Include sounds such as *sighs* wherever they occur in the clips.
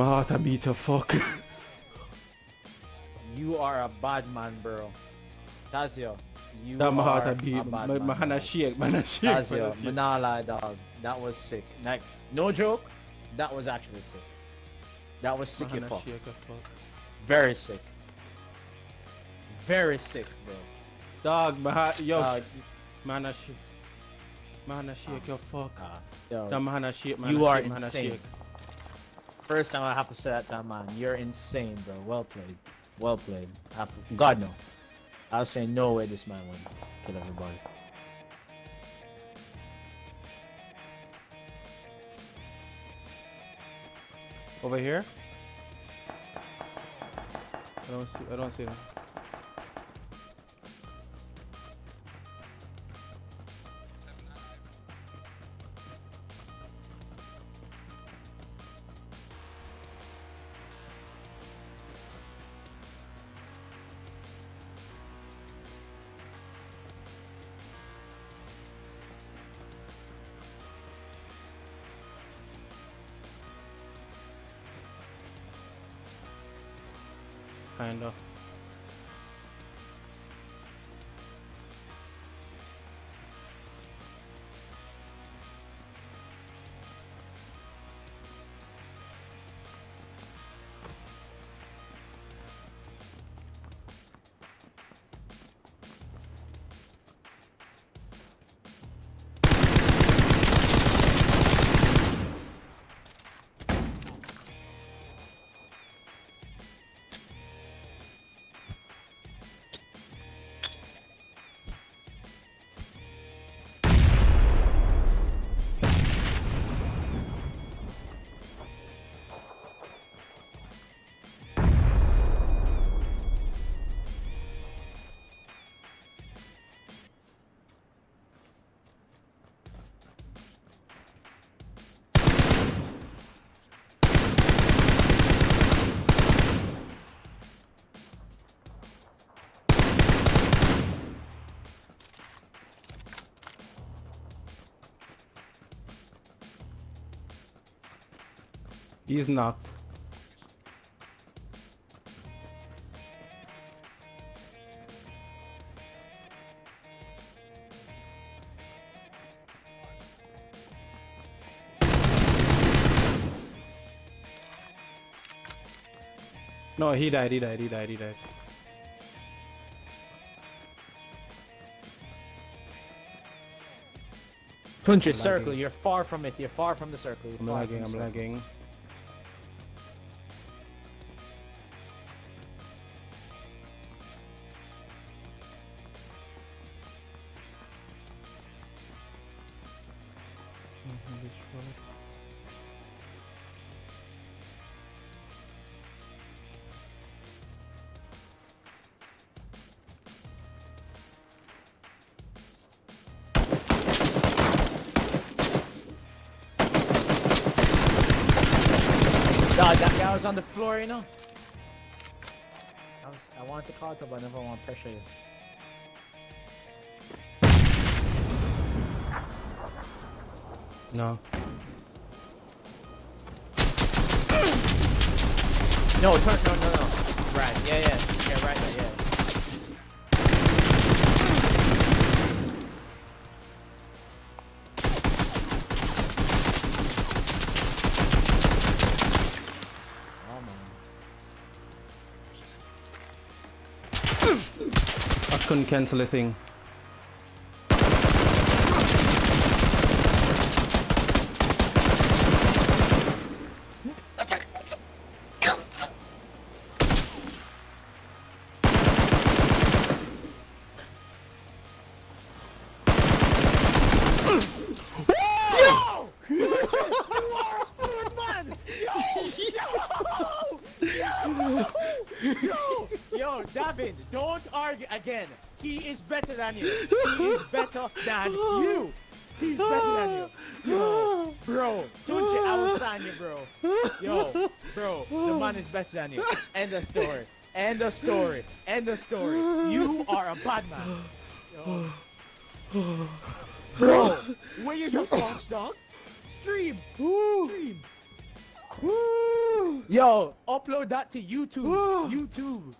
My heart a beat a fuck. *laughs* You are a bad man, bro. Tazio, you that my heart are a beat. a bad man, my hand shake, man shake. Tazio. Manala, dog. That was sick. Like, no joke, that was actually sick. That was sick, you fuck. fuck. Very sick. Very sick, bro. Dog, my heart, yo, Dog, man a shake. Man a shake your fuck. uh, yo, That man a shake, man you are shake, man a insane. shake. First time I have to say that to a man. You're insane, bro. Well played. Well played. To- God, no. I was saying, no way this man would kill everybody. Over here? I don't see, I don't see them. Kind of. He's not. No, he died, he died, he died, he died. Punch your circle. lagging. You're far from it. You're far from the circle. I'm lagging, I'm circle. lagging. Dog, that guy was on the floor, you know. I was, I wanted to call it, but I never want to pressure you. No. No, turn, no, no, no. Right, yeah, yeah, couldn't cancel a thing. Argue again. He is better than you. He is better than you. He's better than you. Yo, bro, don't you? I will sign you, bro. Yo, bro, the man is better than you. End of story. End of story. End of story. You are a bad man. Yo. Bro, where you just watch, dog? Stream. Stream. Yo, upload that to YouTube. YouTube.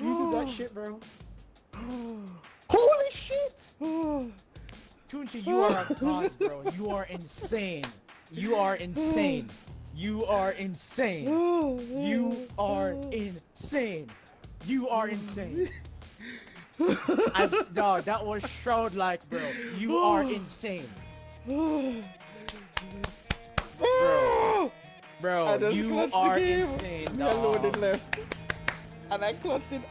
YouTube that shit, bro. *gasps* Holy shit! *sighs* Oh. Tunchi, you are a god, *laughs* bro. You are insane. You are insane. You are insane. *sighs* Oh, you are insane. You are insane. *laughs* I've, dog, that was shroud like, bro. You *sighs* are insane. Bro. Bro, I just you are insane, alone dog. in left. And I clutched it